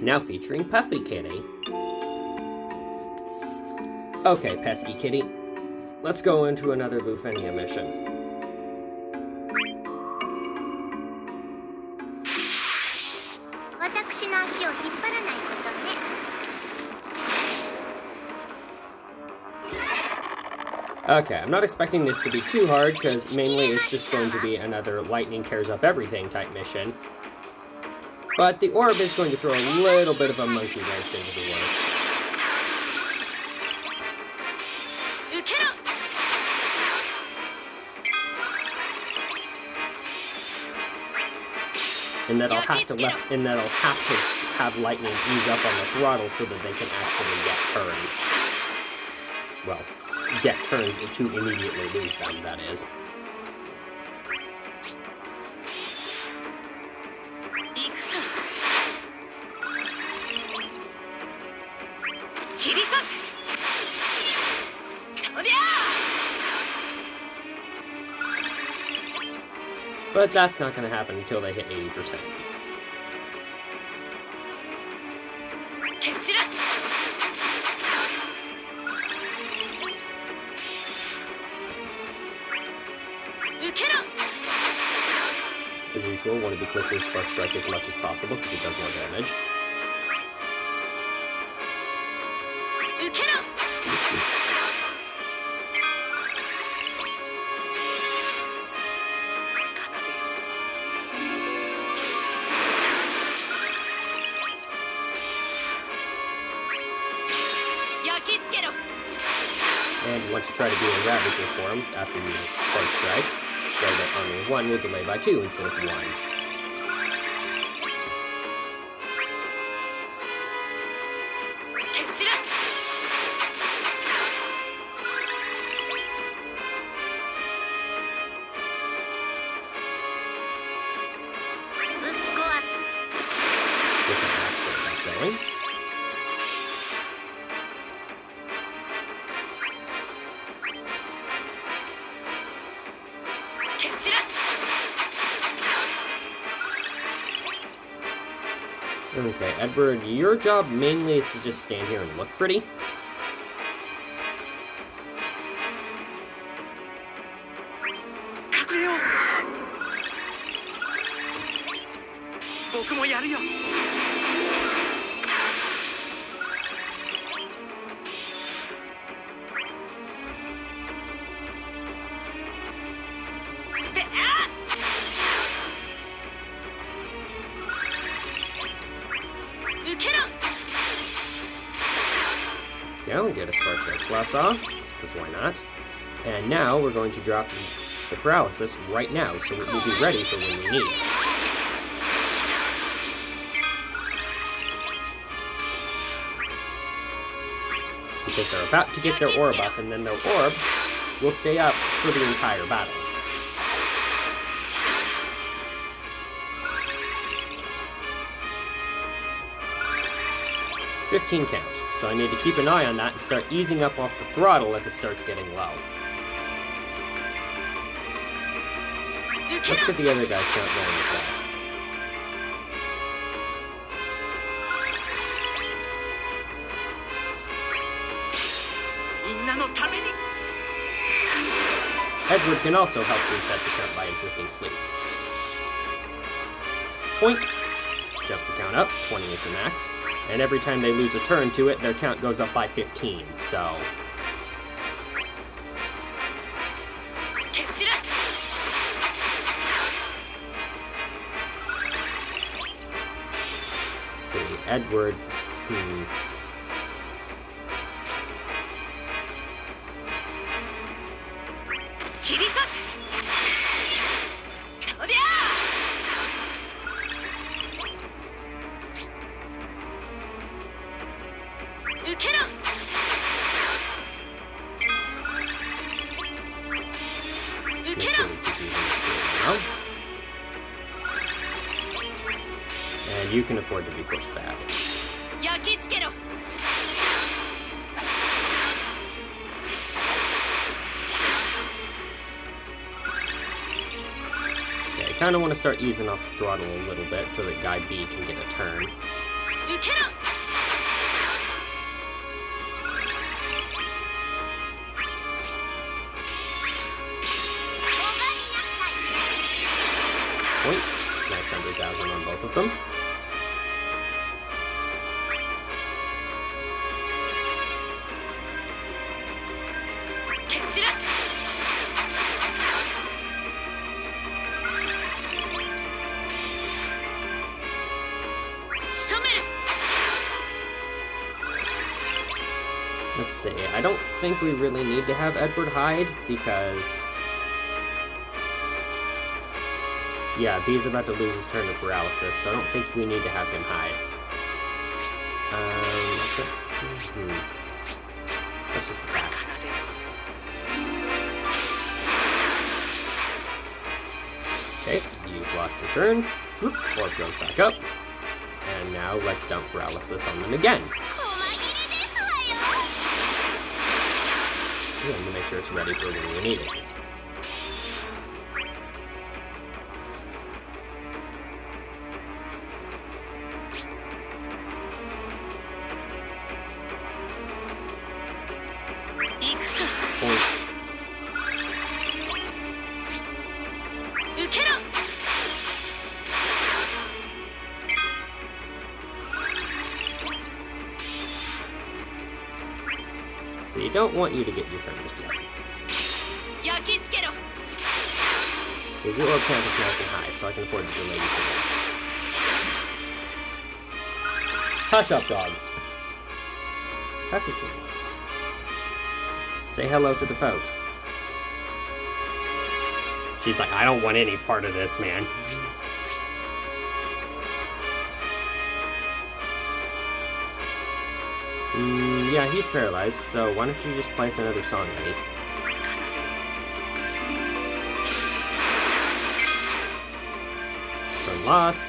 now featuring Puffy Kitty. Okay, pesky kitty, let's go into another Lufenia mission. Okay, I'm not expecting this to be too hard, because mainly it's just going to be another lightning tears up everything type mission, but the orb is going to throw a little bit of a monkey wrench into the works. And that'll have to left and that'll have to have lightning ease up on the throttle so that they can actually get turns. Well, get turns to immediately lose them, that is. 切り裂くそりゃ But that's not going to happen until they hit 80%. 蹴散らす 受けろ As usual, want to be quick with Spark Strike as much as possible because it does more damage. And once you try to do a Ravager form after you first strike, show that only one will delay by two instead of one. Edward, your job mainly is to just stand here and look pretty. Off, because why not? And now we're going to drop the paralysis right now, so it will be ready for when we need. Because they're about to get their orb up, and then their orb will stay up for the entire battle. Fifteen count, so I need to keep an eye on that and start easing up off the throttle if it starts getting low. Let's get the other guys count going as well. Edward can also help reset the count by inflicting sleep. Point. Jump the count up, 20 is the max and every time they lose a turn to it, their count goes up by 15, so... Edward... Hmm. you can afford to be pushed back. Okay, I kind of want to start easing off the throttle a little bit so that guy B can get a turn. Point. Nice 100,000 on both of them. Think we really need to have Edward hide because. Yeah, B's about to lose his turn to paralysis, so I don't think we need to have him hide. Um. okay. Hmm. Let's just attack. Okay, you've lost your turn. Orb goes back up. And now let's dump paralysis on them again. To make sure it's ready for when we need it. don't want you to get your turn just. Because your orb is high, so I can afford to delay you Hush up, dog. Say hello to the folks. She's like, I don't want any part of this, man. Mm yeah, he's paralyzed, so why don't you just place another song, Eddie? Turn lost.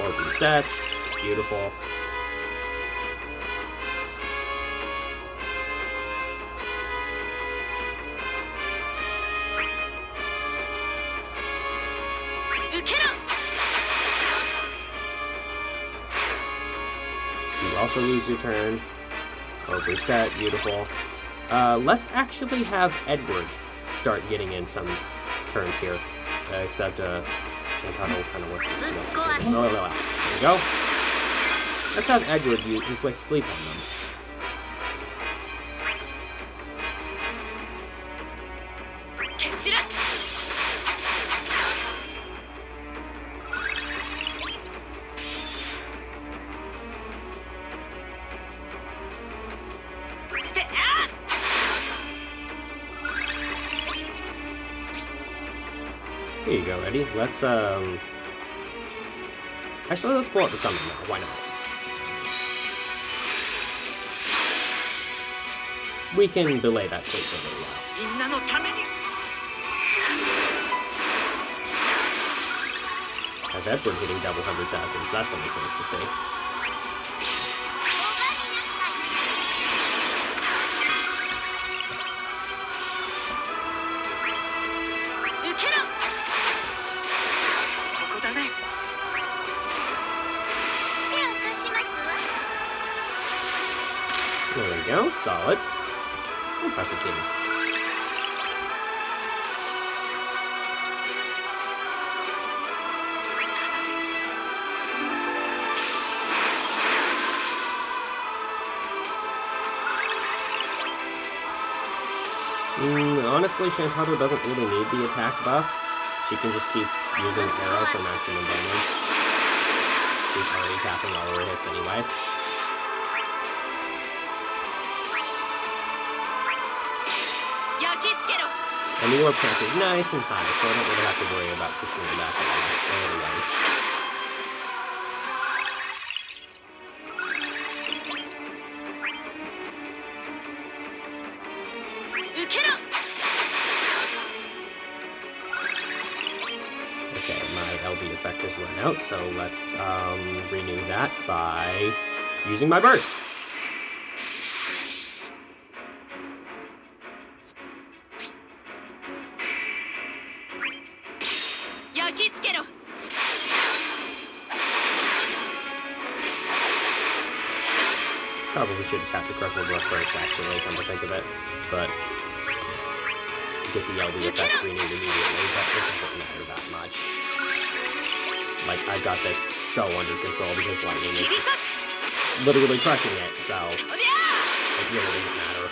Or reset. Beautiful. You also lose your turn. Orb set, Beautiful. Uh, let's actually have Edward start getting in some turns here. Uh, except, uh, Shantotto kind of wants to see us. No, no, no. There we go. Let's have Edward you inflict sleep on them. let's, um... Actually, let's blow up the summon now. Why not? We can delay that for a little while. I've Edward hitting double hundred thousands. That's always nice to see. Solid. Perfect kitty. Mm, honestly, Shantotto doesn't really need the attack buff. She can just keep using arrow for maximum damage. She's already tapping all her hits anyway. And the orb count is nice and high, so I don't really have to worry about pushing it back otherwise. Okay, my LD effect has run out, so let's um, renew that by using my burst. Probably should have tapped the critical blow first, actually, come to think of it. But to get the LB effect we need immediately, but it doesn't matter that much. Like, I got this so under control because lightning 切 is り裂く literally crushing it, so おりゃ it really doesn't matter.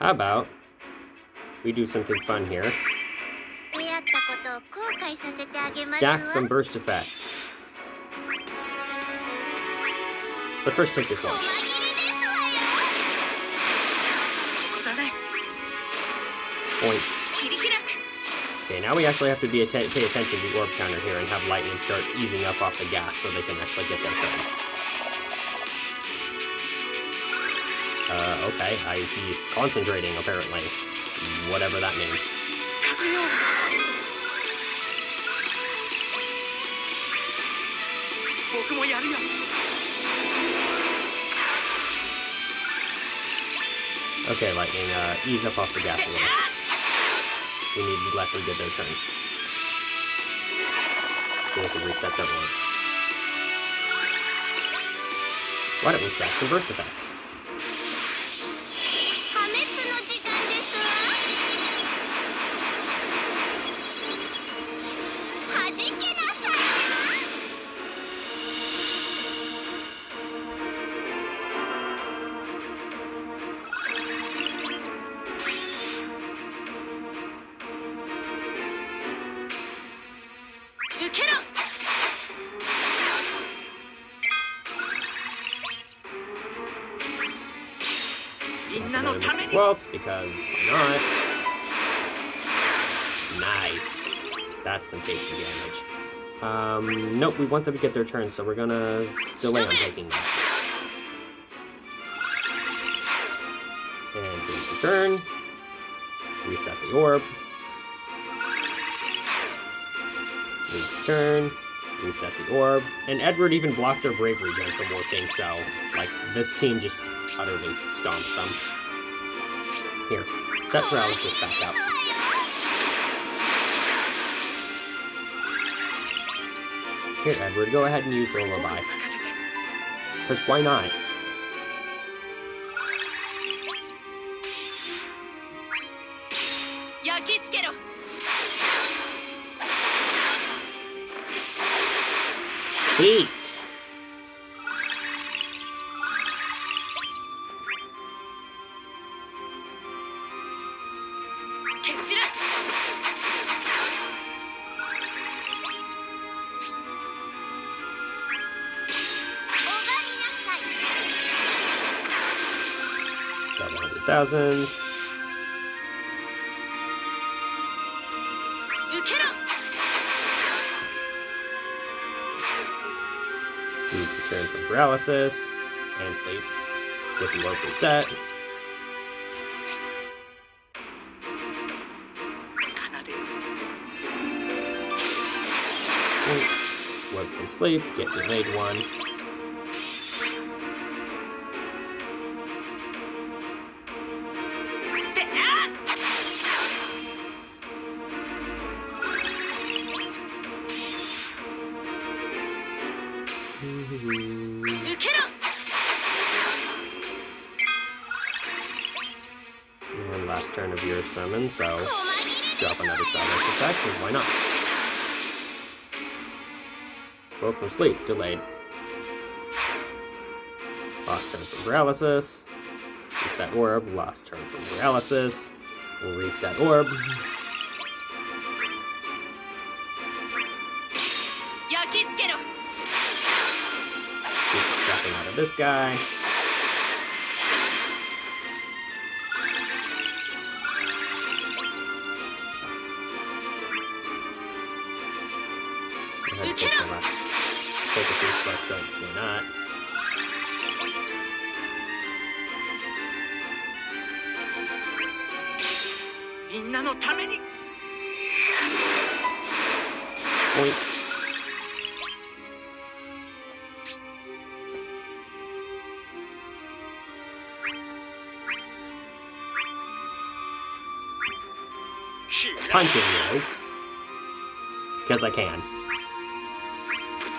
How about we do something fun here? Stack some burst effects. But first, take this one. Point. Okay, now we actually have to be pay attention to orb counter here and have Lightning start easing up off the gas so they can actually get their turns. Uh, okay, I, he's concentrating, apparently. Whatever that means. Okay, Lightning, uh, ease up off the gas a little. We need to let them get their turns. So we can reset that one. Why don't we stack some burst effects? Waltz because not? Nice. That's some tasty damage. Um, nope, we want them to get their turn, so we're gonna delay on taking that. And there's the turn. Reset the orb. Lee's turn. Reset the orb. And Edward even blocked their bravery during the more things, so, like, this team just utterly stomps them. Here, set paralysis back up. Here, Edward, go ahead and use Lullaby. Because why not? See? cousins. Needs to turn from paralysis and sleep. Get the local set. Wake sleep, get the delayed one. last turn of your sermon, so drop another Psyduck attack, because why not? Woke from sleep, delayed. Lost turn from paralysis. Reset orb, lost turn from paralysis. Reset orb. Keep stepping out of this guy. uh, take a few jumps not. Punching, you Because I can.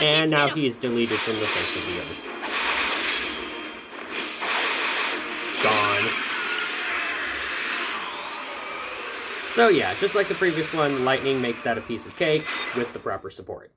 And now he is deleted from the face of the earth. Gone. So yeah, just like the previous one, lightning makes that a piece of cake with the proper support.